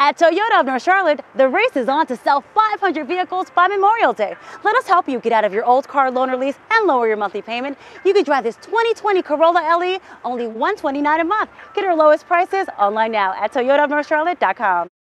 At Toyota of North Charlotte, the race is on to sell 500 vehicles by Memorial Day. Let us help you get out of your old car loan or lease and lower your monthly payment. You can drive this 2020 Corolla LE only 129 a month. Get our lowest prices online now at toyotaofnorthcharlotte.com.